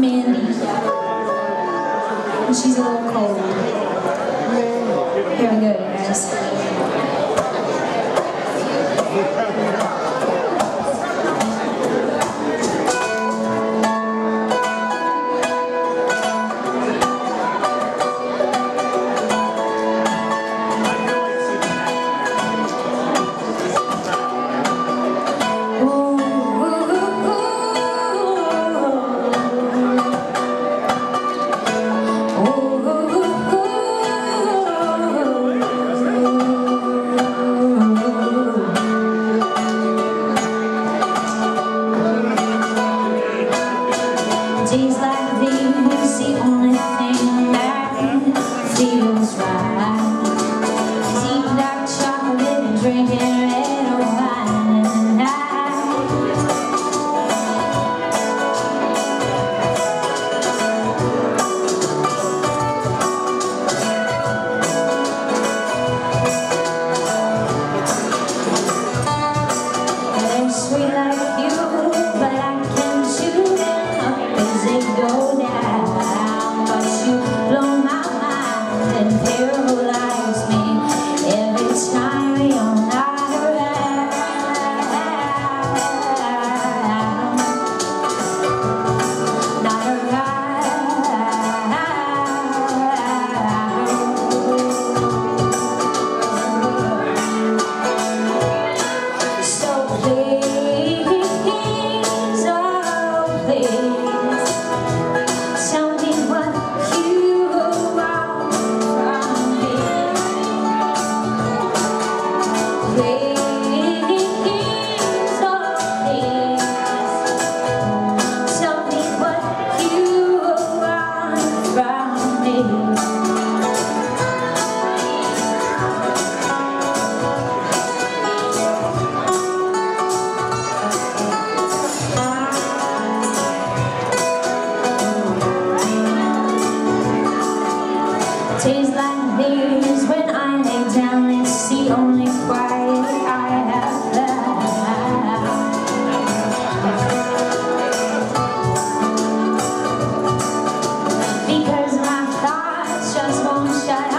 Mandy. And she's a little cold. Here we go, guys. me the only thing that feels right. It's gonna Stall